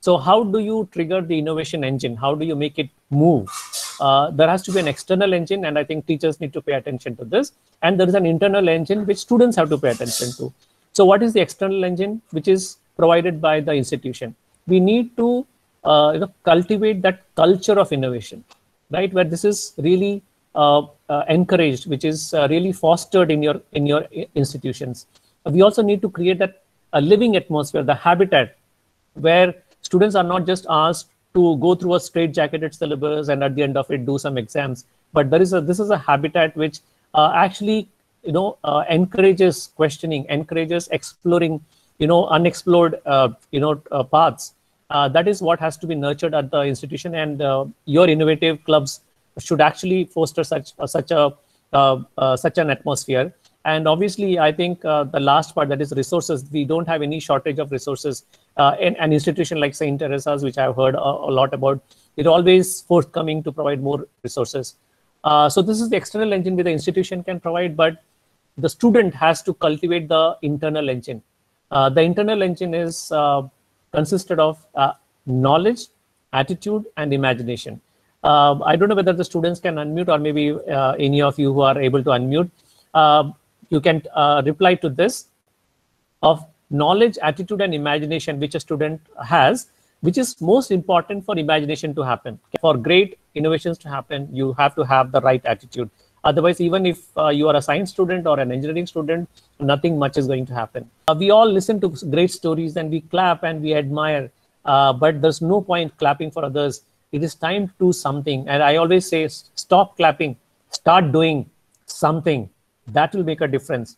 So how do you trigger the innovation engine? How do you make it move? Uh, there has to be an external engine, and I think teachers need to pay attention to this. And there is an internal engine which students have to pay attention to. So what is the external engine which is provided by the institution? We need to uh, you know, cultivate that culture of innovation, right? Where this is really uh, uh, encouraged, which is uh, really fostered in your in your institutions. We also need to create that a living atmosphere, the habitat, where students are not just asked to go through a straight jacketed syllabus and at the end of it do some exams, but there is a this is a habitat which uh, actually you know uh, encourages questioning, encourages exploring, you know, unexplored you know paths. that is what has to be nurtured at the institution, and your innovative clubs should actually foster such uh, such a uh, uh, such an atmosphere. And obviously, I think the last part that is resources. We don't have any shortage of resources. In an institution like Saint Teresa's, which I've heard a, a lot about, it always forthcoming to provide more resources. so this is the external engine which the institution can provide, but the student has to cultivate the internal engine. Uh, the internal engine is uh, consisted of uh, knowledge, attitude, and imagination. Uh, I don't know whether the students can unmute or maybe uh, any of you who are able to unmute. Uh, you can uh, reply to this of knowledge, attitude, and imagination which a student has, which is most important for imagination to happen. For great innovations to happen, you have to have the right attitude. Otherwise, even if uh, you are a science student or an engineering student, nothing much is going to happen. Uh, we all listen to great stories and we clap and we admire, but there's no point clapping for others it is time to do something. And I always say, stop clapping, start doing something that will make a difference.